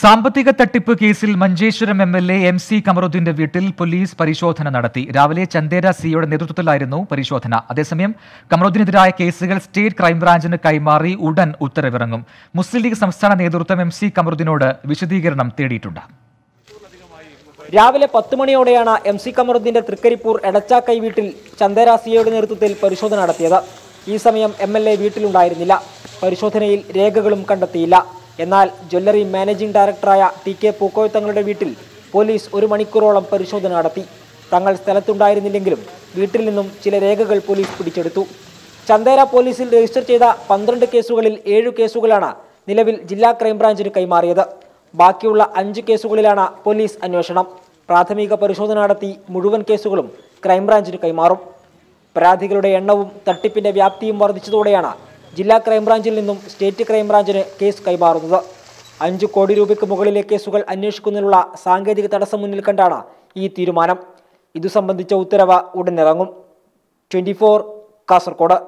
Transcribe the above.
സാമ്പത്തിക തട്ടിപ്പ് കേസിൽ Manjeshwaram M L A M C കമറുദ്ദീന്റെ വീട്ടിൽ പോലീസ് പരിശോധന നടത്തി. രാവിലെ ചന്ദേര സിയുടെ നേതൃത്വത്തിലായിരുന്നു പരിശോധന. അതേസമയം കമറുദ്ദീനെതിരായ കേസുകൾ സ്റ്റേറ്റ് ക്രൈംബ്രാഞ്ചിന് കൈമാറി ഉടൻ ഉത്തരവിറങ്ങും. മുസ്ലിം ലീഗ് സംസ്ഥാന നേതൃത്വം എം സി കമറുദ്ദീനോട് വിശദീകരണം തേടിയിട്ടുണ്ട്. രാവിലെ പത്ത് മണിയോടെയാണ് എം സി കമറുദ്ദീന്റെ തൃക്കരിപ്പൂർ എടച്ചാക്കൈ വീട്ടിൽ ചന്ദേര സിയുടെ നേതൃത്വത്തിൽ പരിശോധന നടത്തിയത്. ഈ സമയം എം എൽ എ വീട്ടിലുണ്ടായിരുന്നില്ല. പരിശോധനയിൽ രേഖകളും കണ്ടെത്തിയില്ല. എന്നാൽ ജ്വല്ലറി മാനേജിംഗ് ഡയറക്ടറായ ടി കെ പൂക്കോയ് തങ്ങളുടെ വീട്ടിൽ പോലീസ് ഒരു മണിക്കൂറോളം പരിശോധന നടത്തി. തങ്ങൾ സ്ഥലത്തുണ്ടായിരുന്നില്ലെങ്കിലും വീട്ടിൽ നിന്നും ചില രേഖകൾ പോലീസ് പിടിച്ചെടുത്തു. ചന്ദേര പോലീസിൽ രജിസ്റ്റർ ചെയ്ത പന്ത്രണ്ട് കേസുകളിൽ ഏഴു കേസുകളാണ് നിലവിൽ ജില്ലാ ക്രൈംബ്രാഞ്ചിന് കൈമാറിയത്. ബാക്കിയുള്ള അഞ്ച് കേസുകളിലാണ് പോലീസ് അന്വേഷണം. പ്രാഥമിക പരിശോധന നടത്തി മുഴുവൻ കേസുകളും ക്രൈംബ്രാഞ്ചിന് കൈമാറും. പരാതികളുടെ എണ്ണവും തട്ടിപ്പിന്റെ വ്യാപ്തിയും വർദ്ധിച്ചതോടെയാണ് ജില്ലാ ക്രൈംബ്രാഞ്ചിൽ നിന്നും സ്റ്റേറ്റ് ക്രൈംബ്രാഞ്ചിന് കേസ് കൈമാറുന്നത്. അഞ്ച് കോടി രൂപയ്ക്ക് മുകളിലെ കേസുകൾ അന്വേഷിക്കുന്നതിനുള്ള സാങ്കേതിക തടസ്സം മുന്നിൽ കണ്ടാണ് ഈ തീരുമാനം. ഇതു സംബന്ധിച്ച ഉത്തരവ് ഉടൻ ഇറങ്ങും. ട്വന്റി കാസർഗോഡ്